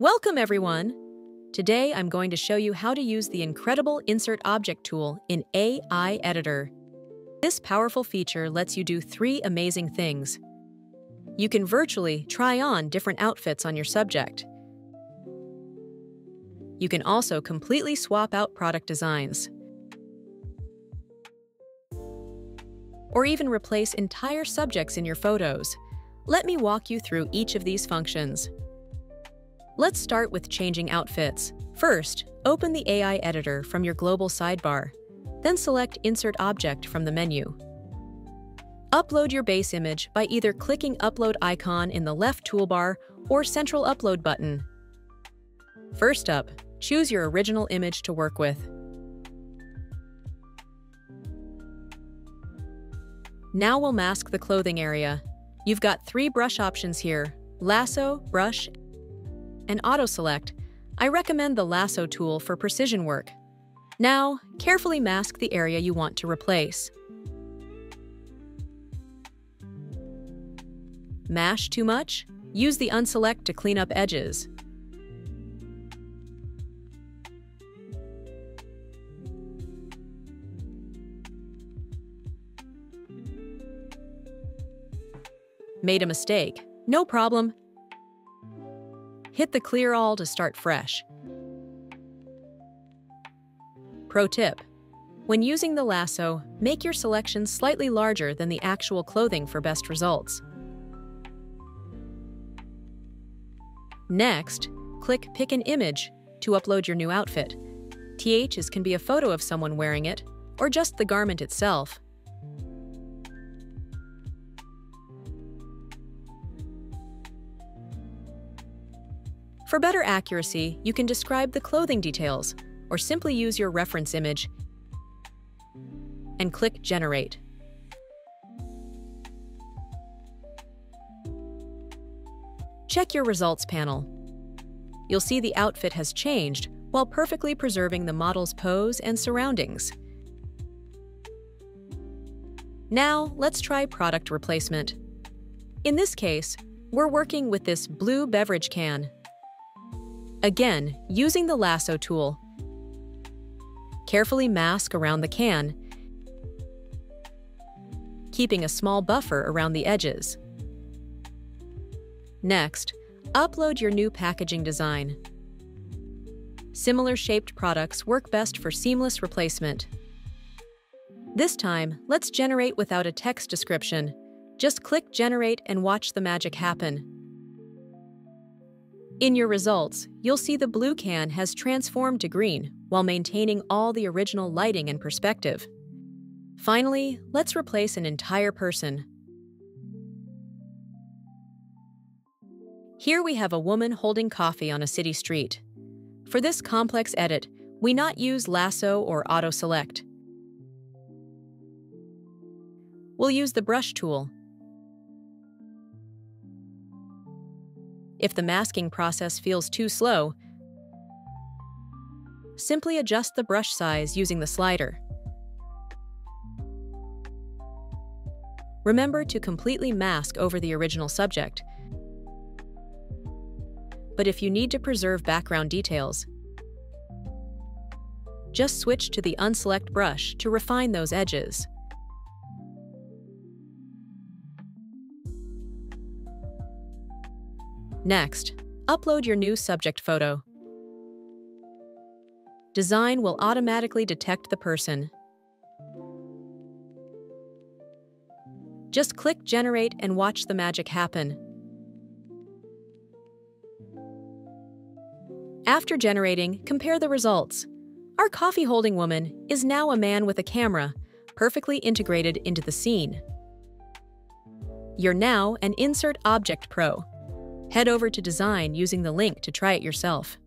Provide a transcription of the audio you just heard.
Welcome, everyone! Today, I'm going to show you how to use the incredible Insert Object tool in AI Editor. This powerful feature lets you do three amazing things. You can virtually try on different outfits on your subject. You can also completely swap out product designs. Or even replace entire subjects in your photos. Let me walk you through each of these functions. Let's start with changing outfits. First, open the AI editor from your global sidebar. Then select Insert Object from the menu. Upload your base image by either clicking Upload icon in the left toolbar or Central Upload button. First up, choose your original image to work with. Now we'll mask the clothing area. You've got three brush options here, lasso, brush, and auto select. I recommend the lasso tool for precision work. Now, carefully mask the area you want to replace. Mash too much? Use the unselect to clean up edges. Made a mistake? No problem. Hit the clear all to start fresh. Pro tip. When using the lasso, make your selection slightly larger than the actual clothing for best results. Next, click Pick an Image to upload your new outfit. THs can be a photo of someone wearing it, or just the garment itself. For better accuracy, you can describe the clothing details, or simply use your reference image and click Generate. Check your results panel. You'll see the outfit has changed while perfectly preserving the model's pose and surroundings. Now, let's try product replacement. In this case, we're working with this blue beverage can Again, using the lasso tool. Carefully mask around the can, keeping a small buffer around the edges. Next, upload your new packaging design. Similar shaped products work best for seamless replacement. This time, let's generate without a text description. Just click Generate and watch the magic happen. In your results, you'll see the blue can has transformed to green while maintaining all the original lighting and perspective. Finally, let's replace an entire person. Here we have a woman holding coffee on a city street. For this complex edit, we not use lasso or auto select. We'll use the brush tool If the masking process feels too slow, simply adjust the brush size using the slider. Remember to completely mask over the original subject. But if you need to preserve background details, just switch to the Unselect brush to refine those edges. Next, upload your new subject photo. Dzine will automatically detect the person. Just click Generate and watch the magic happen. After generating, compare the results. Our coffee-holding woman is now a man with a camera, perfectly integrated into the scene. You're now an Insert Object Pro. Head over to Dzine using the link to try it yourself.